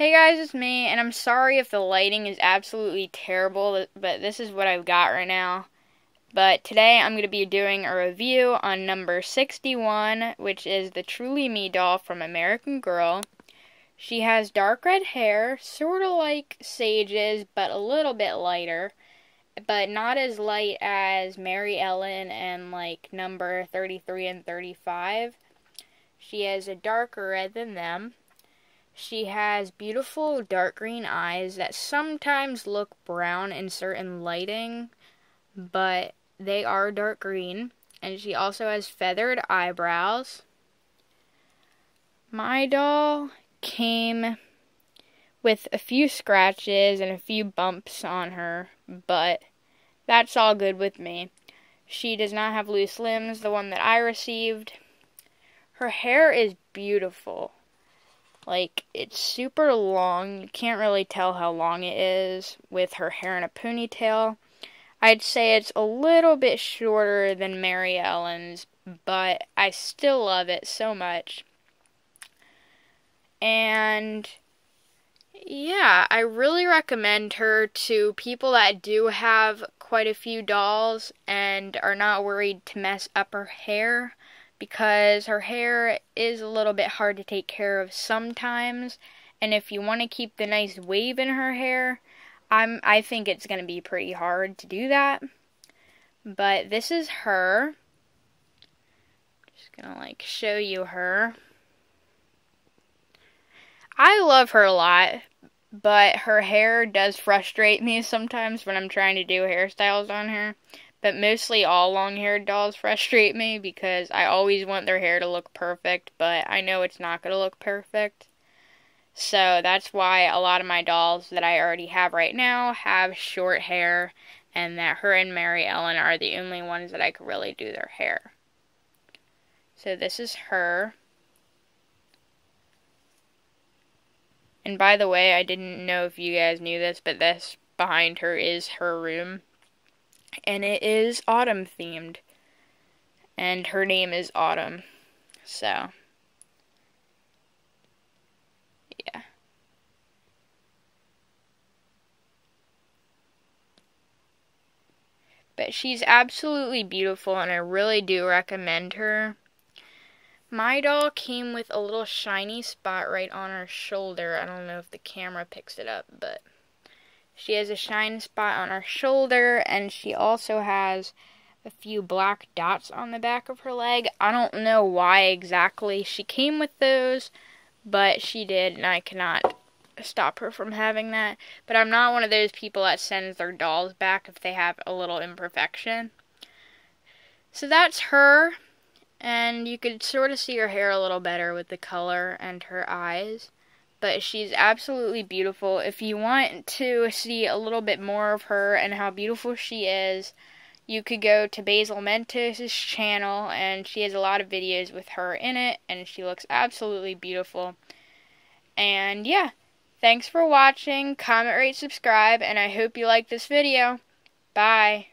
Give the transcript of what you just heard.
Hey guys, it's me, and I'm sorry if the lighting is absolutely terrible, but this is what I've got right now. But today I'm going to be doing a review on number 61, which is the Truly Me doll from American Girl. She has dark red hair, sort of like Saige's, but a little bit lighter, but not as light as Mary Ellen and like number 33 and 35. She has a darker red than them. She has beautiful dark green eyes that sometimes look brown in certain lighting, but they are dark green. And she also has feathered eyebrows. My doll came with a few scratches and a few bumps on her, but that's all good with me. She does not have loose limbs, the one that I received. Her hair is beautiful. Like, it's super long. You can't really tell how long it is with her hair in a ponytail. I'd say it's a little bit shorter than Mary Ellen's, but I still love it so much. And yeah, I really recommend her to people that do have quite a few dolls and are not worried to mess up her hair because her hair is a little bit hard to take care of sometimes. And if you want to keep the nice wave in her hair, I'm I think it's going to be pretty hard to do that. But this is her. Just going to like show you her. I love her a lot, but her hair does frustrate me sometimes when I'm trying to do hairstyles on her. But mostly all long haired dolls frustrate me because I always want their hair to look perfect, but I know it's not going to look perfect. So that's why a lot of my dolls that I already have right now have short hair, and that her and Mary Ellen are the only ones that I could really do their hair. So this is her. And by the way, I didn't know if you guys knew this, but this behind her is her room and it is autumn themed. And her name is Autumn. So, yeah. But she's absolutely beautiful, and I really do recommend her. My doll came with a little shiny spot right on her shoulder. I don't know if the camera picks it up, but she has a shine spot on her shoulder, and she also has a few black dots on the back of her leg. I don't know why exactly she came with those, but she did, and I cannot stop her from having that. But I'm not one of those people that sends their dolls back if they have a little imperfection. So that's her, and you could sort of see her hair a little better with the color and her eyes but she's absolutely beautiful. If you want to see a little bit more of her and how beautiful she is, you could go to Basil Mentos' channel, and she has a lot of videos with her in it, and she looks absolutely beautiful. And yeah, thanks for watching. Comment, rate, subscribe, and I hope you like this video. Bye.